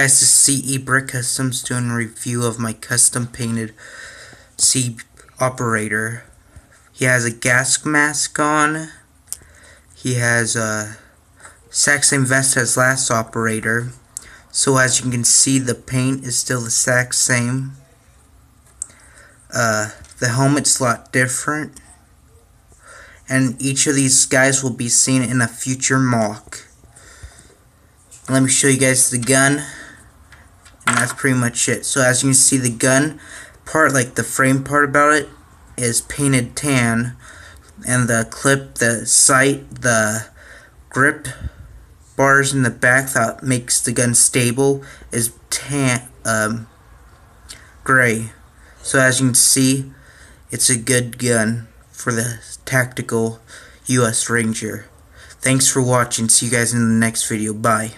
guys, this is CE Brick Customs doing a review of my custom painted C operator. He has a gas mask on. He has a exact same vest as last operator. So as you can see, the paint is still the exact same. Uh, the helmet's a lot different. And each of these guys will be seen in a future mock Let me show you guys the gun and that's pretty much it. So as you can see the gun part, like the frame part about it, is painted tan and the clip, the sight, the grip bars in the back that makes the gun stable is tan, um, gray. So as you can see, it's a good gun for the tactical U.S. Ranger. Thanks for watching. See you guys in the next video. Bye.